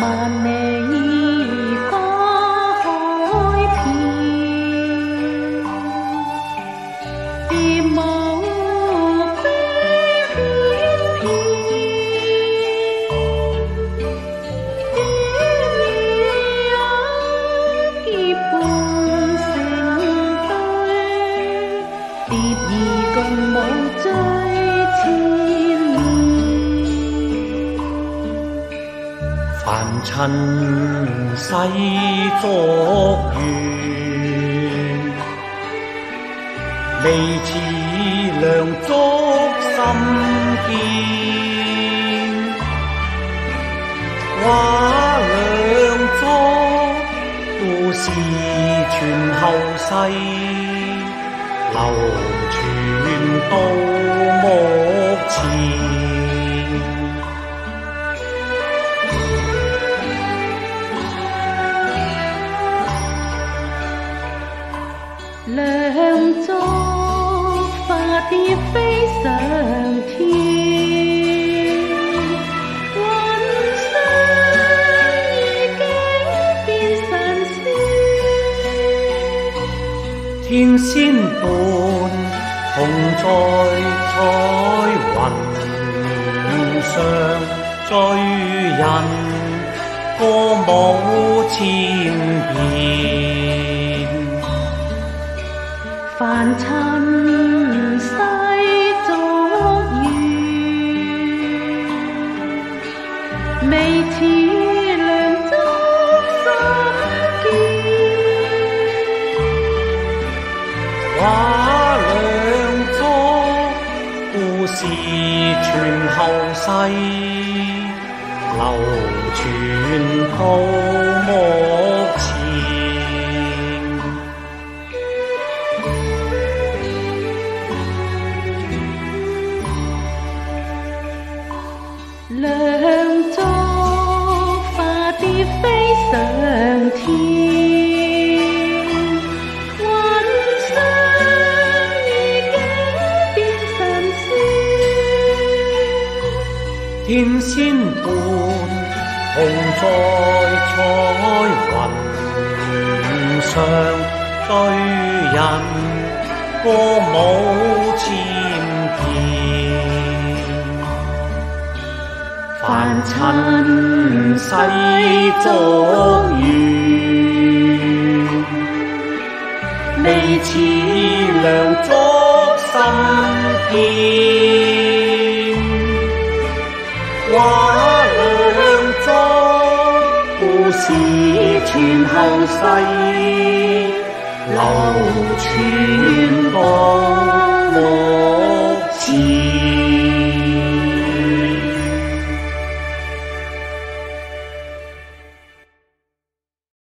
万里花海遍，别无悲恋片。蝶儿结伴成对，蝶儿共舞最 凡尘世作缘，未似良足心见。画两足，故事传后世，流传到目前。化蝶飞上天，云上已经变神仙。天仙伴，同在彩云上醉人，歌舞千遍。凡尘世俗缘，未似良足心见。画两足，故事传后世，流传到两足化蝶飞上天，云上已经变神仙。天仙伴，同在彩云上追人，歌舞尘世俗缘，未似良足心见。画两足，故事传后世，